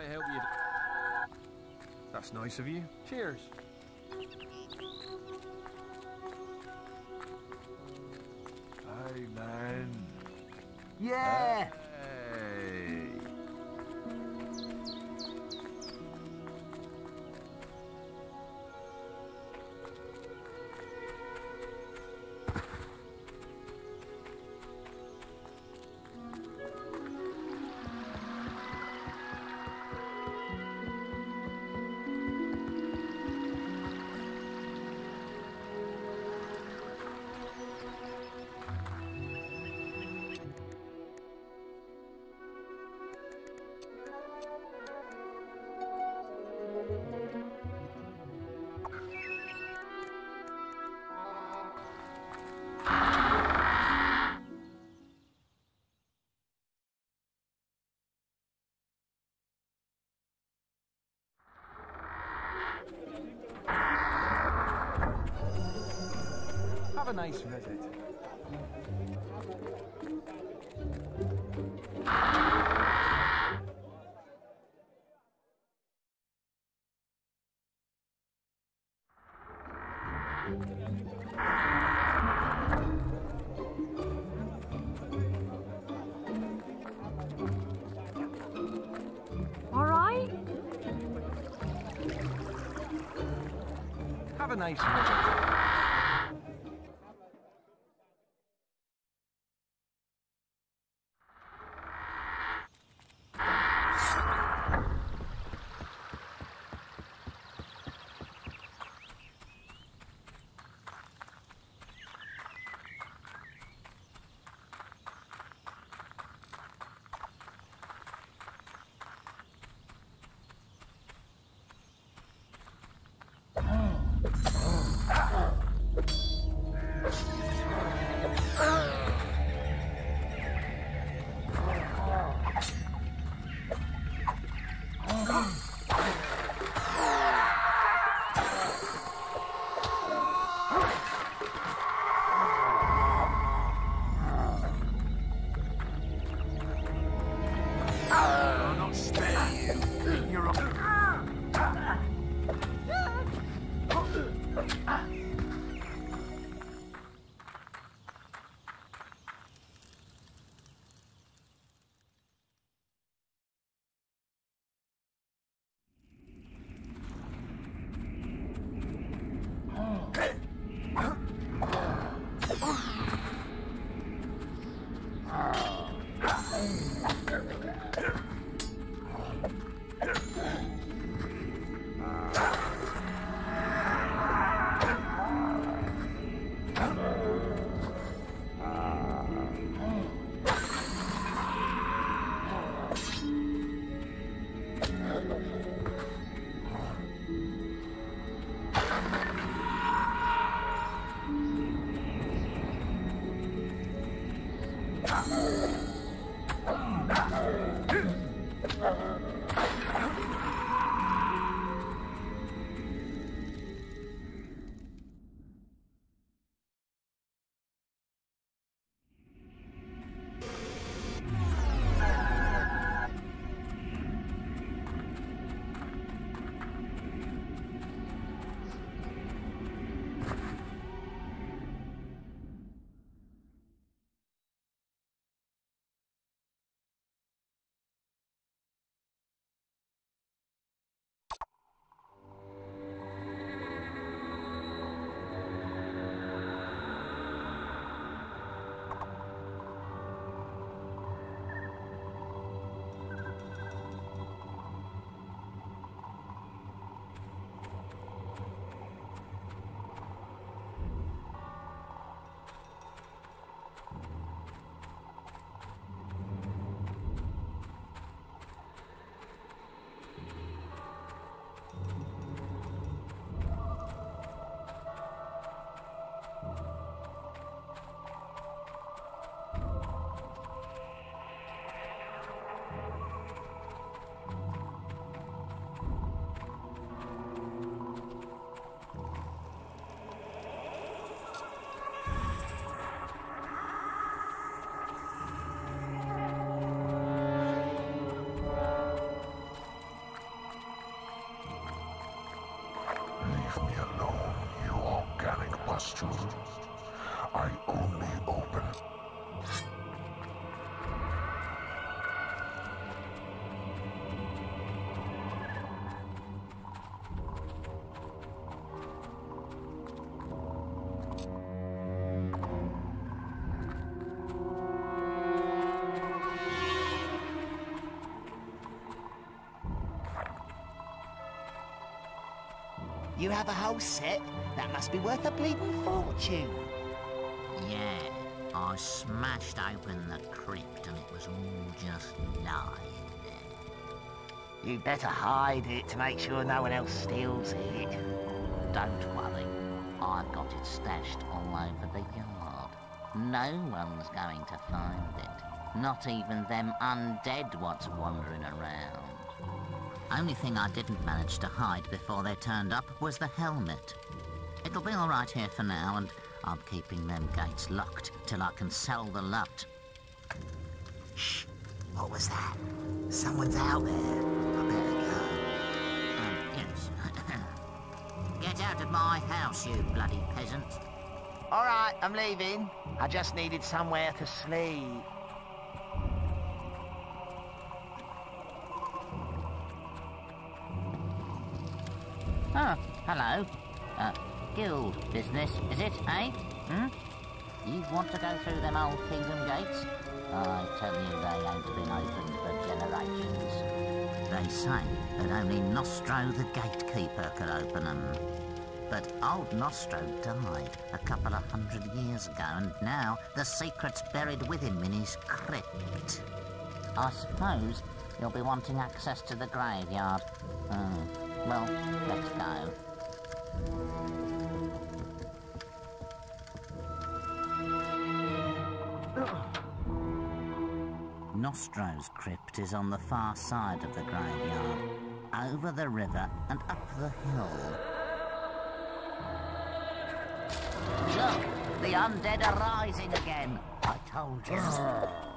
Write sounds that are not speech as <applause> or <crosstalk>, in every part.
might help you. That's nice of you. Cheers. Hey, man. Yeah! A nice visit. All right? Have a nice visit. Oh. <laughs> There we go. Question. I only open. You have a whole set? That must be worth a bleeding fortune. Yeah, I smashed open the crypt and it was all just lying there. You better hide it to make sure no one else steals it. Don't worry, I've got it stashed all over the yard. No one's going to find it. Not even them undead what's wandering around. Only thing I didn't manage to hide before they turned up was the helmet. It'll be all right here for now, and I'm keeping them gates locked till I can sell the lot. Shh. What was that? Someone's out there. I better go. Um, yes. <coughs> Get out of my house, you bloody peasant. All right, I'm leaving. I just needed somewhere to sleep. Oh, hello. Uh, guild business, is it, eh? Hmm? You want to go through them old kingdom gates? I tell you, they ain't been opened for generations. They say that only Nostro the gatekeeper could open them. But old Nostro died a couple of hundred years ago, and now the secret's buried with him in his crypt. I suppose you'll be wanting access to the graveyard. Hmm. Well, let's go. Nostro's crypt is on the far side of the graveyard, over the river and up the hill. Look, the undead are rising again. I told you.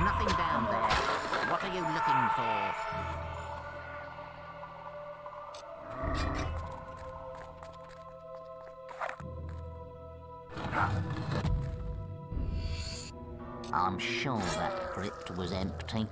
Nothing down there. What are you looking for? I'm sure that crypt was empty.